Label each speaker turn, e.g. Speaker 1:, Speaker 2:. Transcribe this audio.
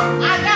Speaker 1: I